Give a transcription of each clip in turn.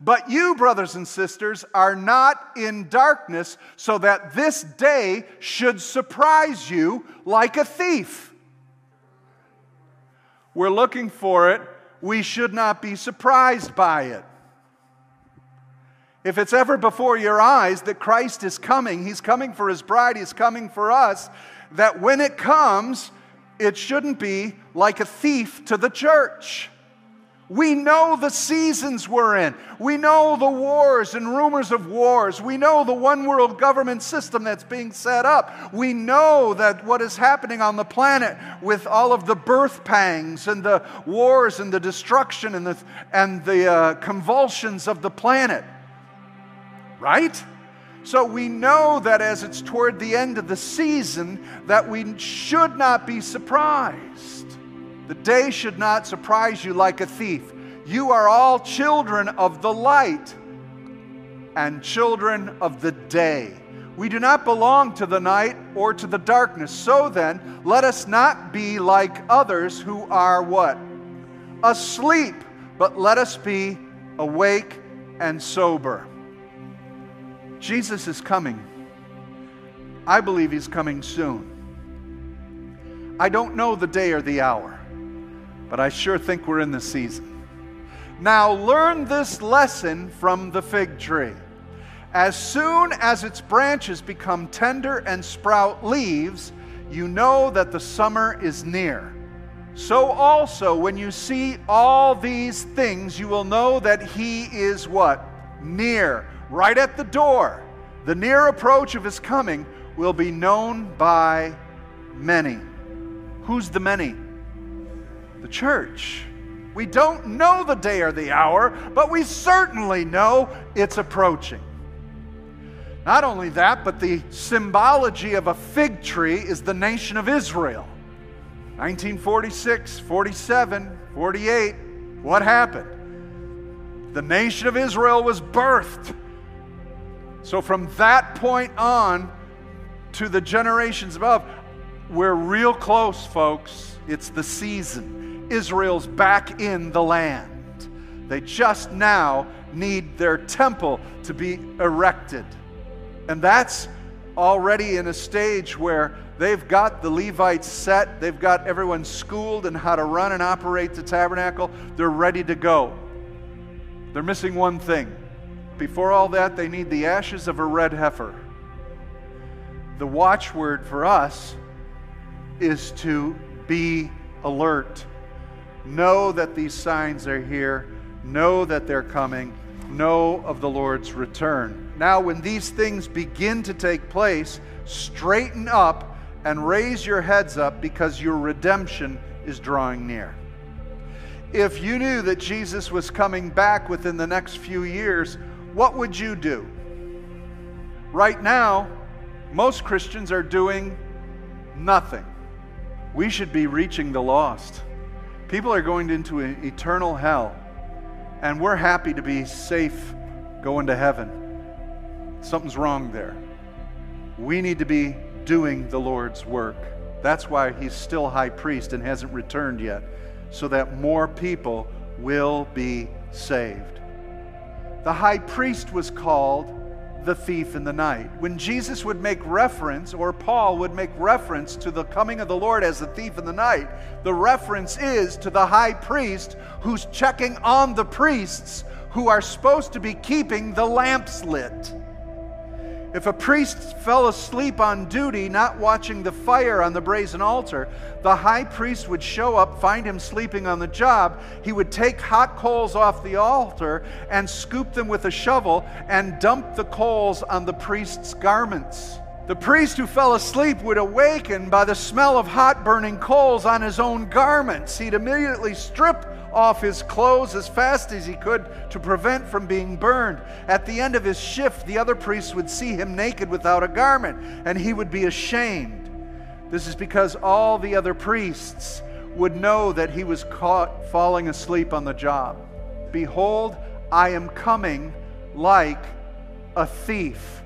But you, brothers and sisters, are not in darkness, so that this day should surprise you like a thief. We're looking for it. We should not be surprised by it. If it's ever before your eyes that Christ is coming, He's coming for His bride, He's coming for us, that when it comes, it shouldn't be like a thief to the church. We know the seasons we're in. We know the wars and rumors of wars. We know the one world government system that's being set up. We know that what is happening on the planet with all of the birth pangs and the wars and the destruction and the, and the uh, convulsions of the planet. Right? So we know that as it's toward the end of the season that we should not be surprised. The day should not surprise you like a thief. You are all children of the light and children of the day. We do not belong to the night or to the darkness. So then, let us not be like others who are what? Asleep, but let us be awake and sober. Jesus is coming. I believe he's coming soon. I don't know the day or the hour, but I sure think we're in the season. Now learn this lesson from the fig tree. As soon as its branches become tender and sprout leaves, you know that the summer is near. So also, when you see all these things, you will know that he is what? Near right at the door, the near approach of his coming will be known by many. Who's the many? The church. We don't know the day or the hour, but we certainly know it's approaching. Not only that, but the symbology of a fig tree is the nation of Israel. 1946, 47, 48, what happened? The nation of Israel was birthed so from that point on to the generations above, we're real close, folks. It's the season. Israel's back in the land. They just now need their temple to be erected. And that's already in a stage where they've got the Levites set, they've got everyone schooled in how to run and operate the tabernacle, they're ready to go. They're missing one thing before all that, they need the ashes of a red heifer. The watchword for us is to be alert. Know that these signs are here. Know that they're coming. Know of the Lord's return. Now, when these things begin to take place, straighten up and raise your heads up because your redemption is drawing near. If you knew that Jesus was coming back within the next few years, what would you do? Right now, most Christians are doing nothing. We should be reaching the lost. People are going into an eternal hell, and we're happy to be safe going to heaven. Something's wrong there. We need to be doing the Lord's work. That's why he's still high priest and hasn't returned yet, so that more people will be saved the high priest was called the thief in the night. When Jesus would make reference, or Paul would make reference to the coming of the Lord as the thief in the night, the reference is to the high priest who's checking on the priests who are supposed to be keeping the lamps lit. If a priest fell asleep on duty, not watching the fire on the brazen altar, the high priest would show up, find him sleeping on the job. He would take hot coals off the altar and scoop them with a shovel and dump the coals on the priest's garments. The priest who fell asleep would awaken by the smell of hot burning coals on his own garments. He'd immediately strip off his clothes as fast as he could to prevent from being burned. At the end of his shift, the other priests would see him naked without a garment, and he would be ashamed. This is because all the other priests would know that he was caught falling asleep on the job. Behold, I am coming like a thief.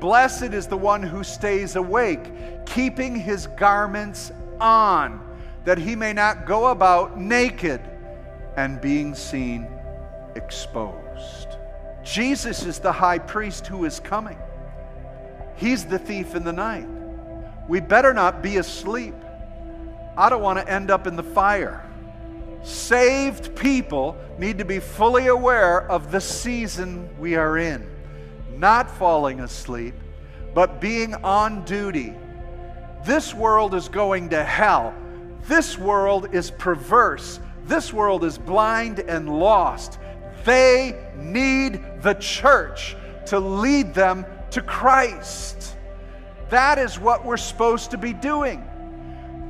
Blessed is the one who stays awake, keeping his garments on, that he may not go about naked and being seen exposed. Jesus is the high priest who is coming. He's the thief in the night. We better not be asleep. I don't want to end up in the fire. Saved people need to be fully aware of the season we are in, not falling asleep, but being on duty. This world is going to hell. This world is perverse. This world is blind and lost. They need the church to lead them to Christ. That is what we're supposed to be doing.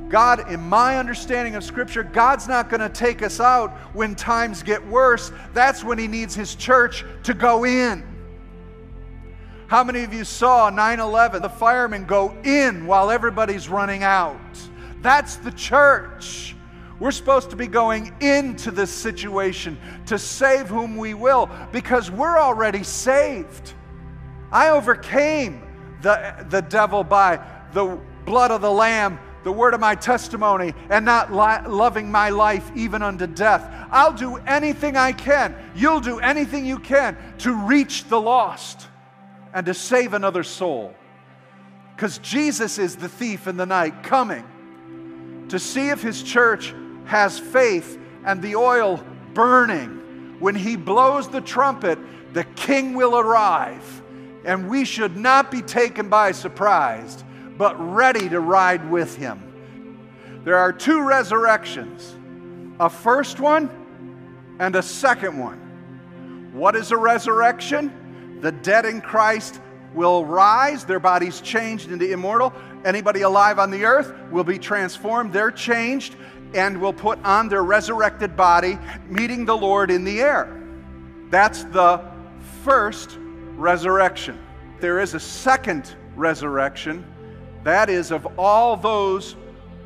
God, in my understanding of Scripture, God's not going to take us out when times get worse. That's when He needs His church to go in. How many of you saw 9 11, the firemen go in while everybody's running out? That's the church. We're supposed to be going into this situation to save whom we will because we're already saved. I overcame the, the devil by the blood of the Lamb, the word of my testimony, and not li- loving my life even unto death. I'll do anything I can. You'll do anything you can to reach the lost and to save another soul. Because Jesus is the thief in the night coming to see if his church has faith and the oil burning. When he blows the trumpet, the king will arrive. And we should not be taken by surprise, but ready to ride with him. There are two resurrections a first one and a second one. What is a resurrection? The dead in Christ will rise, their bodies changed into immortal. Anybody alive on the earth will be transformed, they're changed, and will put on their resurrected body, meeting the Lord in the air. That's the first resurrection. There is a second resurrection, that is, of all those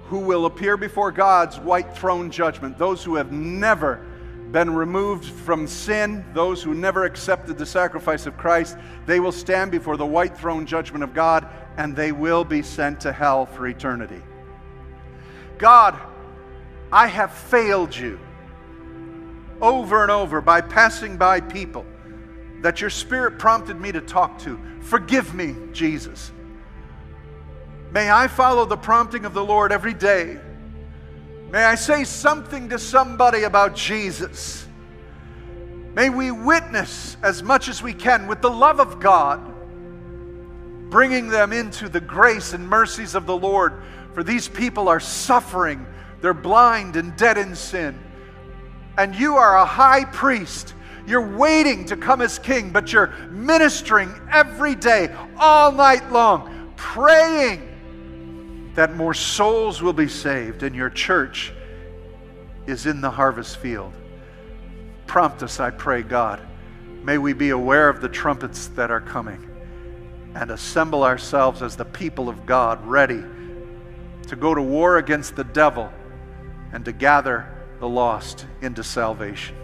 who will appear before God's white throne judgment, those who have never been removed from sin, those who never accepted the sacrifice of Christ, they will stand before the white throne judgment of God and they will be sent to hell for eternity. God, I have failed you over and over by passing by people that your spirit prompted me to talk to. Forgive me, Jesus. May I follow the prompting of the Lord every day May I say something to somebody about Jesus. May we witness as much as we can with the love of God, bringing them into the grace and mercies of the Lord. For these people are suffering, they're blind and dead in sin. And you are a high priest. You're waiting to come as king, but you're ministering every day, all night long, praying that more souls will be saved and your church is in the harvest field. Prompt us, I pray, God. May we be aware of the trumpets that are coming and assemble ourselves as the people of God, ready to go to war against the devil and to gather the lost into salvation.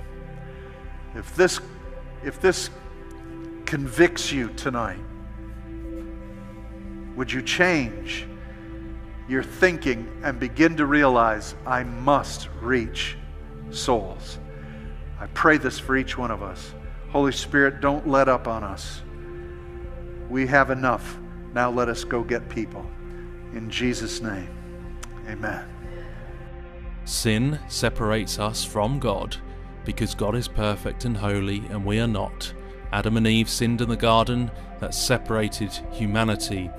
If this, if this convicts you tonight, would you change? your thinking and begin to realize, I must reach souls. I pray this for each one of us. Holy Spirit, don't let up on us. We have enough. Now let us go get people. In Jesus' name, amen. Sin separates us from God because God is perfect and holy and we are not. Adam and Eve sinned in the garden that separated humanity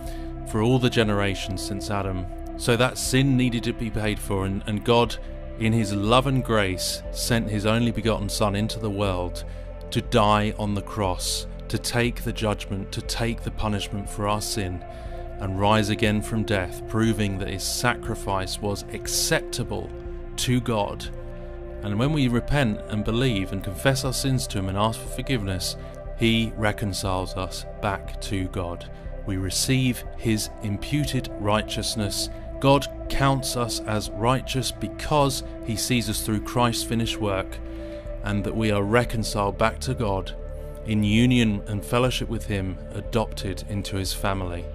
for all the generations since Adam so that sin needed to be paid for, and, and God, in His love and grace, sent His only begotten Son into the world to die on the cross, to take the judgment, to take the punishment for our sin, and rise again from death, proving that His sacrifice was acceptable to God. And when we repent and believe and confess our sins to Him and ask for forgiveness, He reconciles us back to God. We receive His imputed righteousness God counts us as righteous because he sees us through Christ's finished work and that we are reconciled back to God in union and fellowship with him, adopted into his family.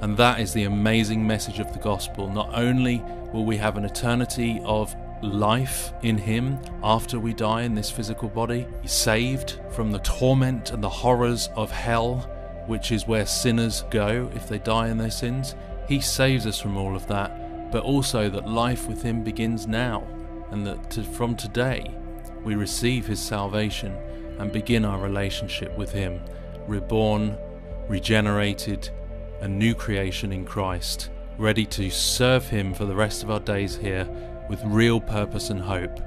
And that is the amazing message of the gospel. Not only will we have an eternity of life in Him after we die in this physical body, saved from the torment and the horrors of hell, which is where sinners go if they die in their sins. He saves us from all of that, but also that life with Him begins now, and that to, from today we receive His salvation and begin our relationship with Him, reborn, regenerated, a new creation in Christ, ready to serve Him for the rest of our days here with real purpose and hope,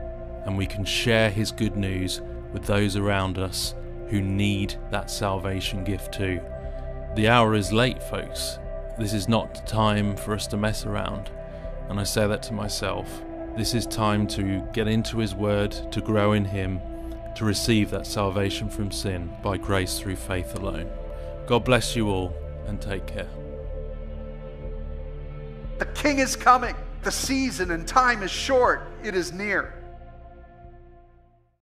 and we can share His good news with those around us who need that salvation gift too. The hour is late, folks. This is not time for us to mess around, and I say that to myself. This is time to get into His Word, to grow in Him, to receive that salvation from sin by grace through faith alone. God bless you all and take care. The King is coming. The season and time is short, it is near.